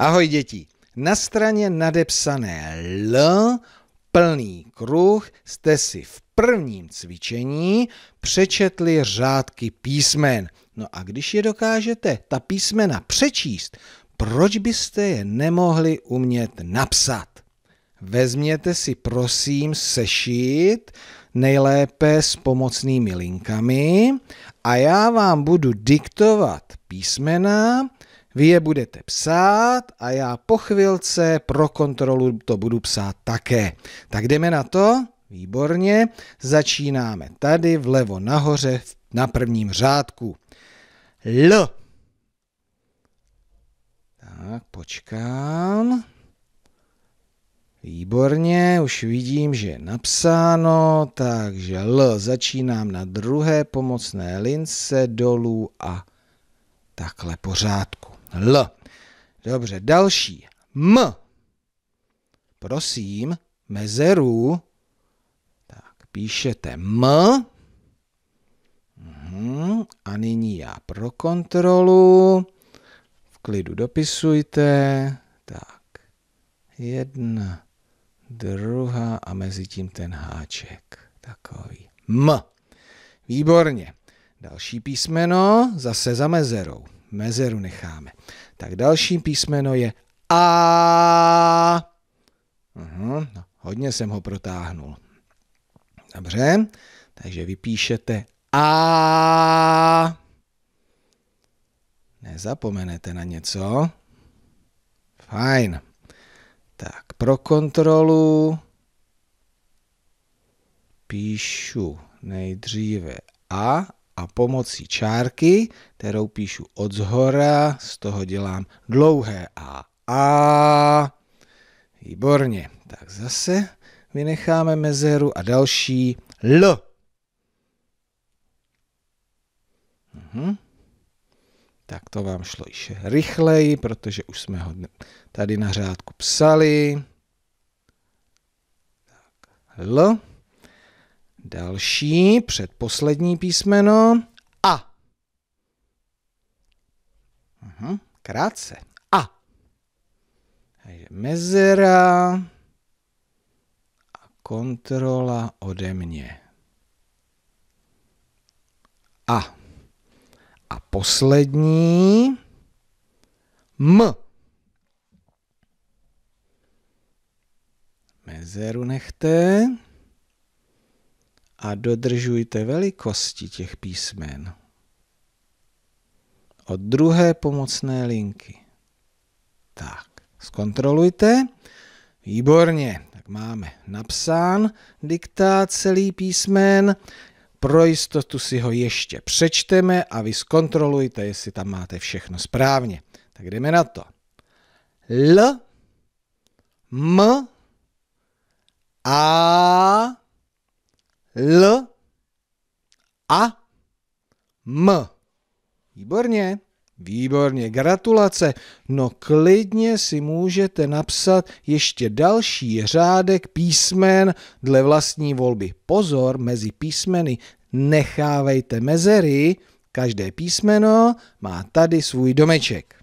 Ahoj děti. Na straně nadepsané L, plný kruh, jste si v prvním cvičení přečetli řádky písmen. No a když je dokážete ta písmena přečíst, proč byste je nemohli umět napsat? Vezměte si prosím sešit, nejlépe s pomocnými linkami a já vám budu diktovat písmena, vy je budete psát a já po chvilce pro kontrolu to budu psát také. Tak jdeme na to? Výborně. Začínáme tady vlevo nahoře na prvním řádku. L. Tak, počkám. Výborně, už vidím, že je napsáno, takže L začínám na druhé pomocné lince dolů a takhle pořádku. L. Dobře, další. M. Prosím, mezeru. Tak, píšete M. Uhum. A nyní já pro kontrolu. V klidu dopisujte. Tak, jedna, druhá a mezi tím ten háček. Takový. M. Výborně. Další písmeno zase za mezerou. Mezeru necháme. Tak další písmeno je A. Uhum, no, hodně jsem ho protáhnul. Dobře, takže vypíšete A. Nezapomenete na něco? Fajn. Tak, pro kontrolu píšu nejdříve A a pomocí čárky, kterou píšu od zhora, z toho dělám dlouhé A. A. Výborně. Tak zase vynecháme mezeru a další L. Mhm. Tak to vám šlo již rychleji, protože už jsme ho tady na řádku psali. Tak, L. Další, předposlední písmeno. A. Uhum, krátce. A. Takže mezera a kontrola ode mě. A. A poslední. M. Mezeru nechte a dodržujte velikosti těch písmen. Od druhé pomocné linky. Tak, zkontrolujte. Výborně, tak máme napsán diktát celý písmen. Pro jistotu si ho ještě přečteme a vy zkontrolujte, jestli tam máte všechno správně. Tak jdeme na to. L, M, A, L a M. Výborně, výborně, gratulace. No klidně si můžete napsat ještě další řádek písmen dle vlastní volby. Pozor, mezi písmeny nechávejte mezery, každé písmeno má tady svůj domeček.